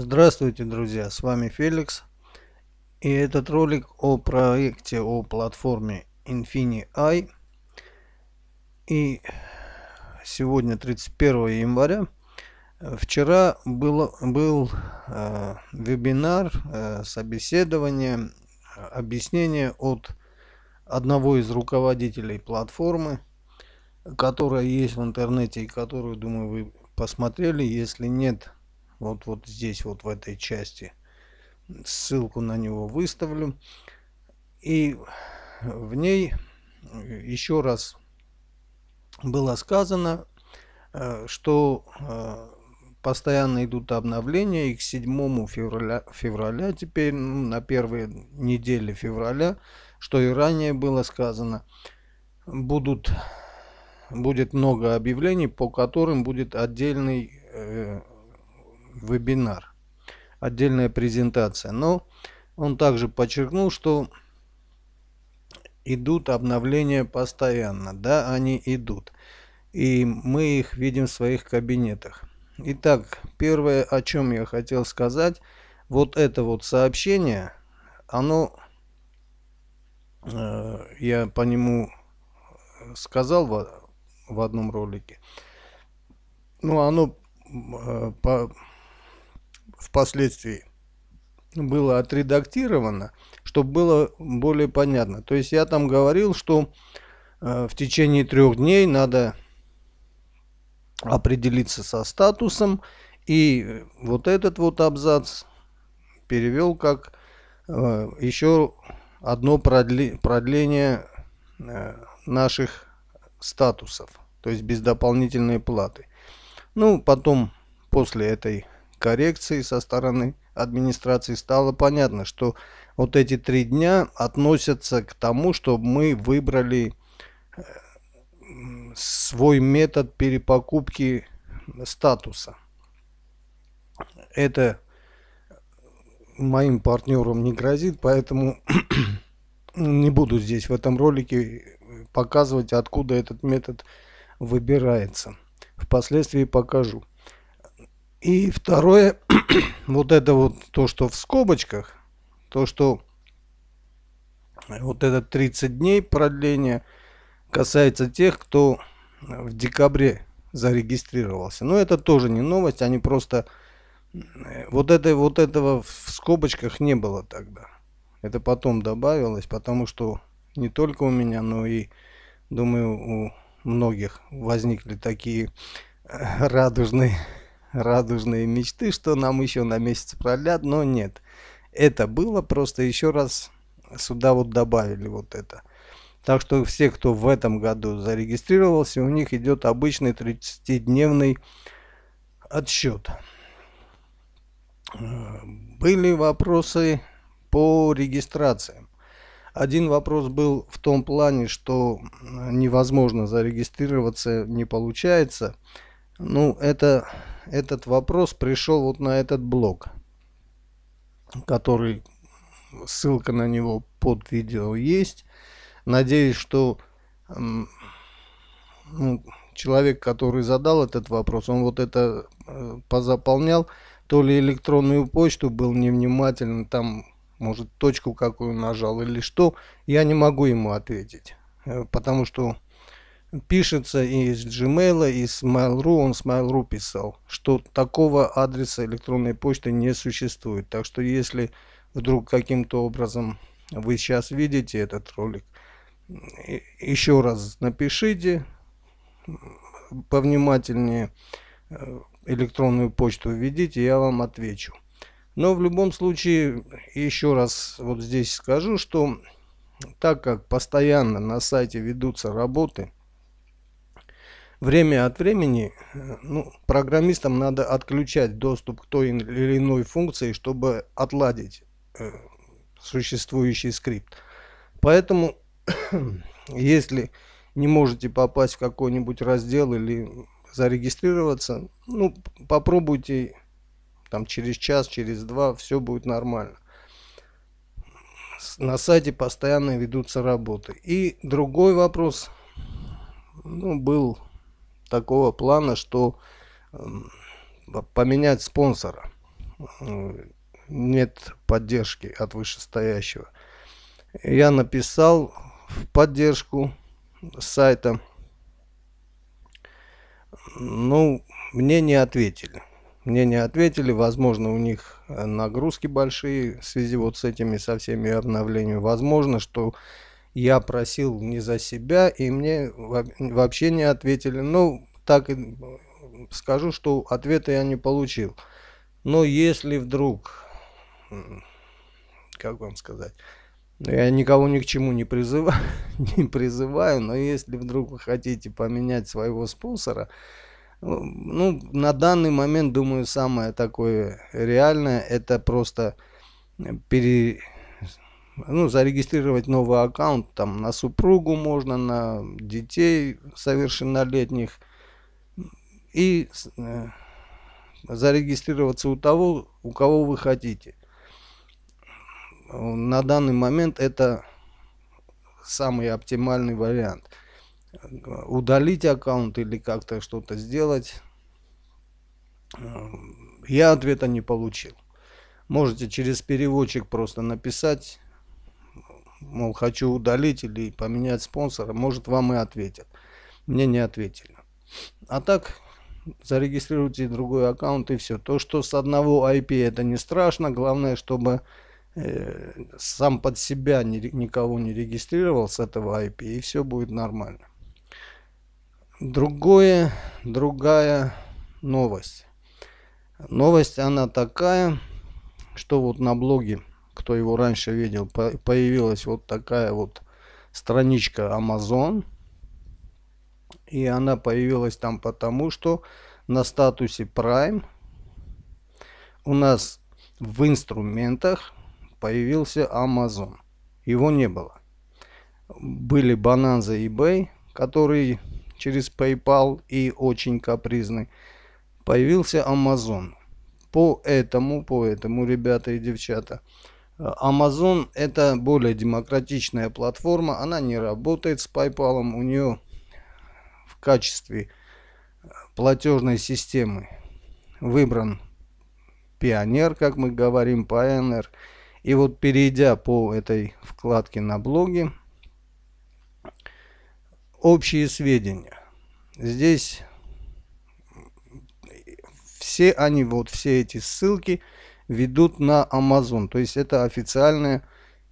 Здравствуйте, друзья, с вами Феликс. И этот ролик о проекте, о платформе InfiniEye. И сегодня 31 января. Вчера было, был э, вебинар, э, собеседование, объяснение от одного из руководителей платформы, которая есть в интернете и которую, думаю, вы посмотрели. Если нет, вот, вот здесь, вот в этой части. Ссылку на него выставлю. И в ней еще раз было сказано, э, что э, постоянно идут обновления, и к 7 февраля, февраля теперь, ну, на первые недели февраля, что и ранее было сказано, будут, будет много объявлений, по которым будет отдельный э, вебинар, отдельная презентация. Но он также подчеркнул, что идут обновления постоянно. Да, они идут. И мы их видим в своих кабинетах. Итак, первое, о чем я хотел сказать, вот это вот сообщение, оно, э, я по нему сказал в, в одном ролике, ну, оно э, по, впоследствии было отредактировано, чтобы было более понятно. То есть я там говорил, что э, в течение трех дней надо определиться со статусом. И вот этот вот абзац перевел как э, еще одно продле, продление э, наших статусов, то есть без дополнительной платы. Ну, потом, после этой коррекции со стороны администрации стало понятно, что вот эти три дня относятся к тому, чтобы мы выбрали э, свой метод перепокупки статуса. Это моим партнерам не грозит, поэтому не буду здесь в этом ролике показывать, откуда этот метод выбирается. Впоследствии покажу. И второе, вот это вот то, что в скобочках, то, что вот это 30 дней продления касается тех, кто в декабре зарегистрировался. Но это тоже не новость, они просто... Вот, это, вот этого в скобочках не было тогда. Это потом добавилось, потому что не только у меня, но и, думаю, у многих возникли такие радужные радужные мечты, что нам еще на месяц продлят, но нет. Это было, просто еще раз сюда вот добавили вот это. Так что все, кто в этом году зарегистрировался, у них идет обычный 30-дневный отсчет. Были вопросы по регистрациям. Один вопрос был в том плане, что невозможно зарегистрироваться, не получается. Ну, это этот вопрос пришел вот на этот блок, который ссылка на него под видео есть. Надеюсь, что ну, человек, который задал этот вопрос, он вот это э, позаполнял, то ли электронную почту был невнимательный, там, может, точку какую нажал или что, я не могу ему ответить, э, потому что пишется из Gmail, и с Mail.ru, он с Mail.ru писал, что такого адреса электронной почты не существует. Так что если вдруг каким-то образом вы сейчас видите этот ролик, еще раз напишите повнимательнее э, электронную почту введите, я вам отвечу. Но в любом случае, еще раз вот здесь скажу, что так как постоянно на сайте ведутся работы, время от времени э, ну, программистам надо отключать доступ к той или иной функции, чтобы отладить э, существующий скрипт. Поэтому, если не можете попасть в какой-нибудь раздел или зарегистрироваться, ну, попробуйте там через час, через два, все будет нормально. На сайте постоянно ведутся работы. И другой вопрос, ну, был такого плана, что поменять спонсора. нет поддержки от вышестоящего. Я написал в поддержку сайта. Ну, мне не ответили. Мне не ответили, возможно, у них нагрузки большие в связи вот с этими со всеми обновлениями. Возможно, что я просил не за себя, и мне вообще не ответили. Ну, так скажу, что ответа я не получил. Но если вдруг, как вам сказать, ну, я никого ни к чему не призываю, не призываю, но если вдруг вы хотите поменять своего спонсора, ну, ну, на данный момент, думаю, самое такое реальное, это просто пере, ну, зарегистрировать новый аккаунт, там, на супругу можно, на детей совершеннолетних, и э, зарегистрироваться у того, у кого вы хотите. На данный момент это самый оптимальный вариант. Удалить аккаунт или как-то что-то сделать, э, я ответа не получил. Можете через переводчик просто написать, мол, хочу удалить или поменять спонсора, может вам и ответят. Мне не ответили. А так, зарегистрируйте другой аккаунт и все. То, что с одного IP это не страшно, главное, чтобы э, сам под себя ни, никого не регистрировал с этого IP и все будет нормально. Другое, другая новость. Новость она такая, что вот на блоге, кто его раньше видел, появилась вот такая вот страничка Amazon и она появилась там потому, что на статусе Prime у нас в инструментах появился Amazon. Его не было. Были Bonanza и eBay, которые через PayPal и очень капризный. Появился Amazon. Поэтому, поэтому, ребята и девчата, Amazon это более демократичная платформа. Она не работает с PayPal. У нее в качестве э, платежной системы выбран Пионер, как мы говорим, Pioneer. И вот перейдя по этой вкладке на блоге, общие сведения. Здесь все они, вот все эти ссылки ведут на Amazon. То есть это официальная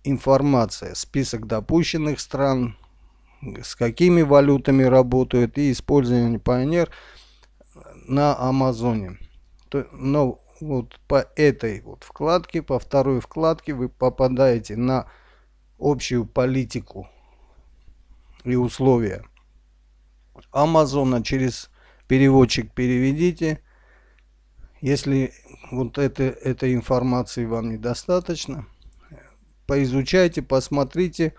информация. Список допущенных стран, с какими валютами работают и использование Pioneer на Амазоне. Но вот по этой вот вкладке, по второй вкладке вы попадаете на общую политику и условия Амазона через переводчик переведите. Если вот это, этой информации вам недостаточно, поизучайте, посмотрите,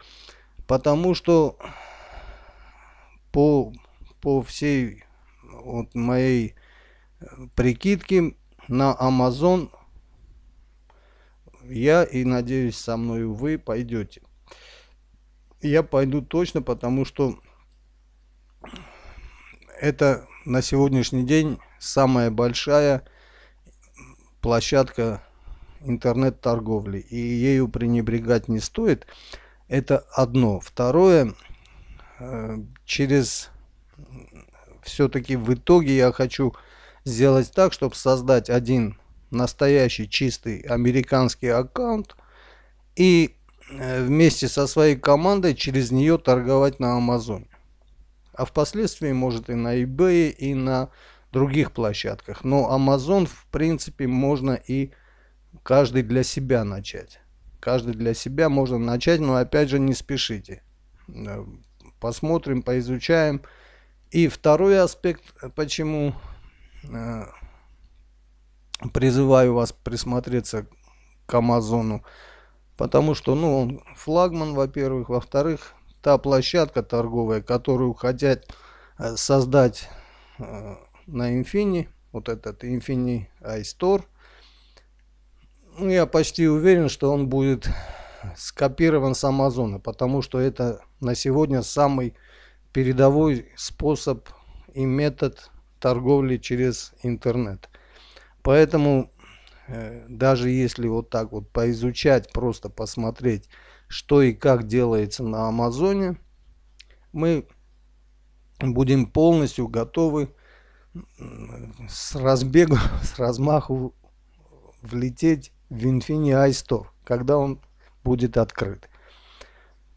потому что по, по всей вот моей э, прикидке на Amazon я и надеюсь со мной вы пойдете. Я пойду точно, потому что это на сегодняшний день самая большая площадка интернет-торговли. И ею пренебрегать не стоит. Это одно. Второе, Э, через все-таки в итоге я хочу сделать так, чтобы создать один настоящий чистый американский аккаунт и э, вместе со своей командой через нее торговать на Амазоне. А впоследствии может и на eBay, и на других площадках. Но Amazon в принципе можно и каждый для себя начать. Каждый для себя можно начать, но опять же не спешите э, посмотрим, поизучаем. И второй аспект, почему э, призываю вас присмотреться к Амазону, потому что, ну, он флагман, во-первых, во-вторых, та площадка торговая, которую хотят э, создать на Infinity, вот этот Infinity iStore, ну, я почти уверен, что он будет скопирован с Амазона, потому что это на сегодня самый передовой способ и метод торговли через интернет. Поэтому э, даже если вот так вот поизучать, просто посмотреть, что и как делается на Амазоне, мы будем полностью готовы с разбегу, с размаху влететь в Infinity iStore, когда он будет открыт.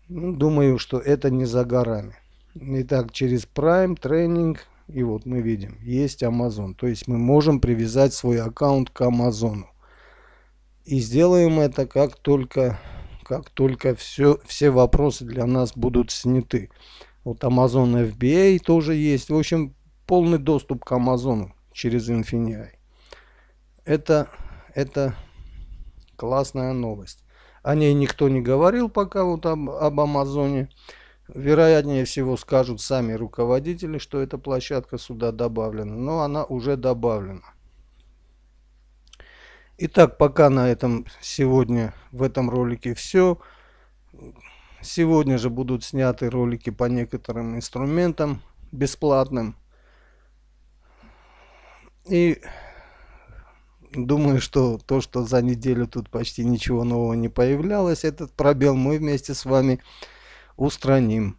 Ну, думаю, что это не за горами. Итак, через Prime, тренинг, и вот мы видим, есть Amazon. То есть мы можем привязать свой аккаунт к Amazon. И сделаем это как только, как только все, все вопросы для нас будут сняты. Вот Amazon FBA тоже есть. В общем, полный доступ к Amazon через Infinity. Это, это классная новость. О ней никто не говорил пока вот об, об Амазоне. Вероятнее всего скажут сами руководители, что эта площадка сюда добавлена. Но она уже добавлена. Итак, пока на этом сегодня в этом ролике все. Сегодня же будут сняты ролики по некоторым инструментам бесплатным. И думаю, что то, что за неделю тут почти ничего нового не появлялось, этот пробел мы вместе с вами устраним.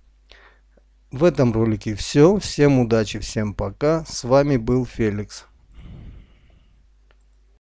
В этом ролике все. Всем удачи, всем пока. С вами был Феликс.